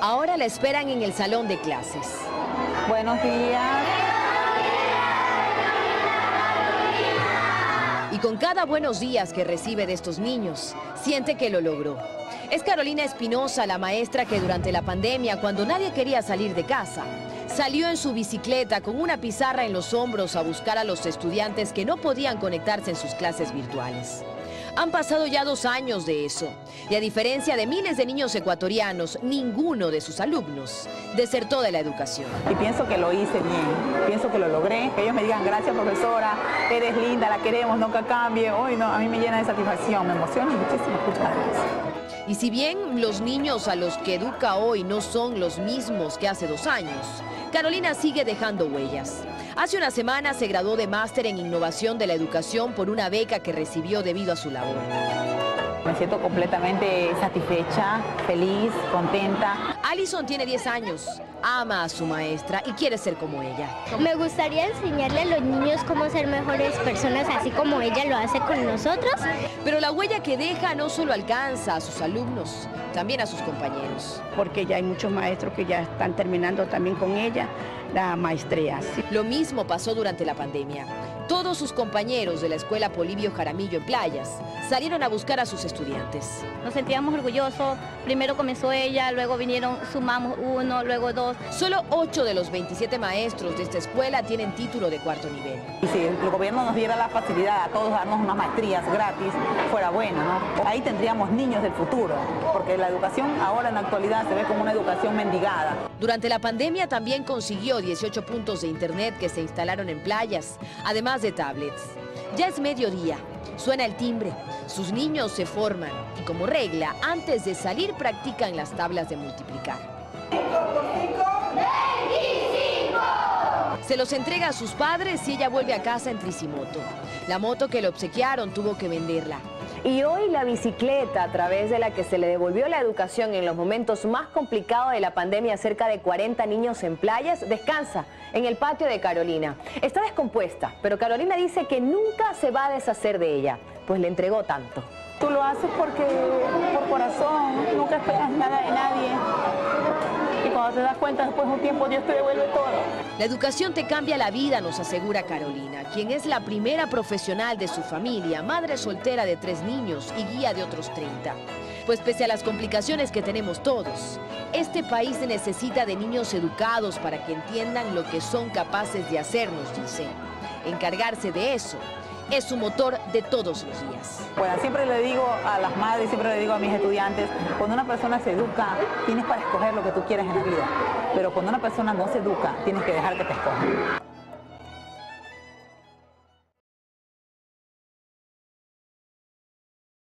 Ahora la esperan en el salón de clases. Buenos días. Y con cada buenos días que recibe de estos niños, siente que lo logró. Es Carolina Espinosa, la maestra que durante la pandemia, cuando nadie quería salir de casa, salió en su bicicleta con una pizarra en los hombros a buscar a los estudiantes que no podían conectarse en sus clases virtuales. Han pasado ya dos años de eso, y a diferencia de miles de niños ecuatorianos, ninguno de sus alumnos desertó de la educación. Y pienso que lo hice bien, pienso que lo logré, que ellos me digan gracias profesora, eres linda, la queremos, nunca cambie, hoy no, a mí me llena de satisfacción, me emociona muchísimo escucharles. Y si bien los niños a los que educa hoy no son los mismos que hace dos años, Carolina sigue dejando huellas. Hace una semana se graduó de máster en innovación de la educación por una beca que recibió debido a su labor. Me siento completamente satisfecha, feliz, contenta. Alison tiene 10 años, ama a su maestra y quiere ser como ella. Me gustaría enseñarle a los niños cómo ser mejores personas, así como ella lo hace con nosotros. Pero la huella que deja no solo alcanza a sus alumnos, también a sus compañeros. Porque ya hay muchos maestros que ya están terminando también con ella la maestría. Lo mismo pasó durante la pandemia. Todos sus compañeros de la escuela Polibio Jaramillo en Playas salieron a buscar a sus estudiantes. Nos sentíamos orgullosos. Primero comenzó ella, luego vinieron, sumamos uno, luego dos. Solo ocho de los 27 maestros de esta escuela tienen título de cuarto nivel. Y si el gobierno nos diera la facilidad a todos darnos unas maestrías gratis, fuera bueno, ¿no? Ahí tendríamos niños del futuro, porque la educación ahora en la actualidad se ve como una educación mendigada. Durante la pandemia también consiguió 18 puntos de internet que se instalaron en playas, además de tablets. Ya es mediodía, suena el timbre, sus niños se forman y como regla, antes de salir practican las tablas de multiplicar. Se los entrega a sus padres y ella vuelve a casa en Tricimoto. La moto que le obsequiaron tuvo que venderla. Y hoy la bicicleta, a través de la que se le devolvió la educación en los momentos más complicados de la pandemia a cerca de 40 niños en playas, descansa en el patio de Carolina. Está descompuesta, pero Carolina dice que nunca se va a deshacer de ella, pues le entregó tanto. Tú lo haces porque por corazón, nunca esperas nada de nadie. Te das cuenta después de un tiempo Dios te devuelve todo. La educación te cambia la vida, nos asegura Carolina, quien es la primera profesional de su familia, madre soltera de tres niños y guía de otros 30. Pues pese a las complicaciones que tenemos todos, este país necesita de niños educados para que entiendan lo que son capaces de hacer, nos dice. Encargarse de eso es su motor de todos los días. Bueno, siempre le digo a las madres, siempre le digo a mis estudiantes, cuando una persona se educa, tienes para escoger lo que tú quieres en la vida. Pero cuando una persona no se educa, tienes que dejar que te escoja.